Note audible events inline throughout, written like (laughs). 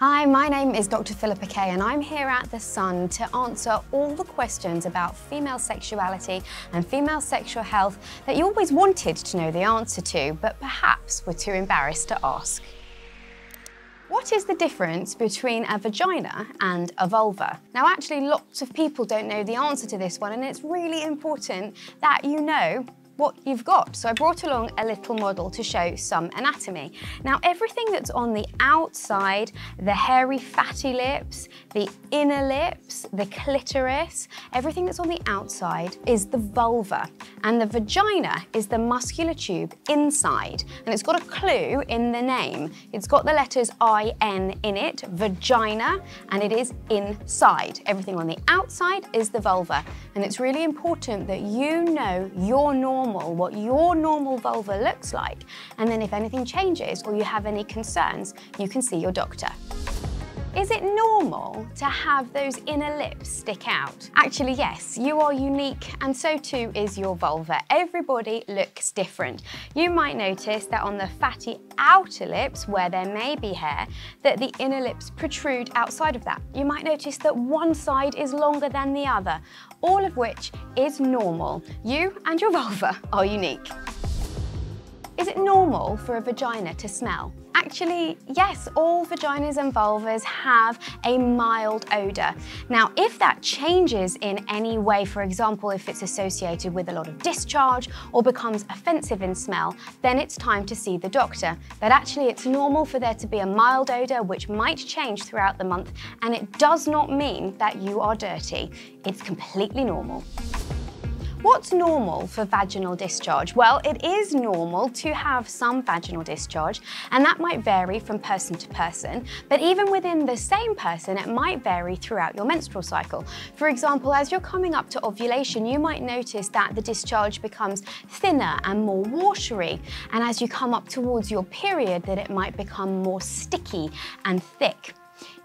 Hi, my name is Dr. Philippa Kaye and I'm here at The Sun to answer all the questions about female sexuality and female sexual health that you always wanted to know the answer to, but perhaps were too embarrassed to ask. What is the difference between a vagina and a vulva? Now actually lots of people don't know the answer to this one and it's really important that you know what you've got. So I brought along a little model to show some anatomy. Now everything that's on the outside, the hairy fatty lips, the inner lips, the clitoris, everything that's on the outside is the vulva. And the vagina is the muscular tube inside. And it's got a clue in the name. It's got the letters I-N in it, vagina, and it is inside. Everything on the outside is the vulva. And it's really important that you know your normal normal, what your normal vulva looks like. And then if anything changes or you have any concerns, you can see your doctor. Is it normal to have those inner lips stick out? Actually, yes, you are unique and so too is your vulva. Everybody looks different. You might notice that on the fatty outer lips, where there may be hair, that the inner lips protrude outside of that. You might notice that one side is longer than the other, all of which is normal. You and your (laughs) vulva are unique. Is it normal for a vagina to smell? Actually, yes, all vaginas and vulvas have a mild odour. Now, if that changes in any way, for example, if it's associated with a lot of discharge or becomes offensive in smell, then it's time to see the doctor. But actually, it's normal for there to be a mild odour which might change throughout the month, and it does not mean that you are dirty. It's completely normal. What's normal for vaginal discharge? Well, it is normal to have some vaginal discharge, and that might vary from person to person, but even within the same person, it might vary throughout your menstrual cycle. For example, as you're coming up to ovulation, you might notice that the discharge becomes thinner and more watery, and as you come up towards your period, that it might become more sticky and thick.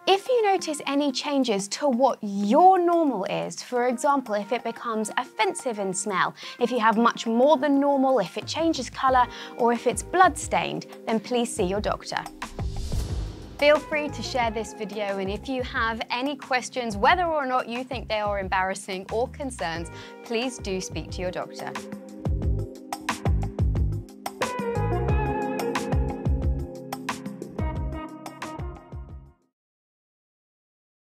If you notice any changes to what your normal is, for example, if it becomes offensive in smell, if you have much more than normal, if it changes colour, or if it's blood-stained, then please see your doctor. Feel free to share this video and if you have any questions, whether or not you think they are embarrassing or concerns, please do speak to your doctor.